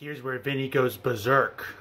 Here's where Vinny goes berserk.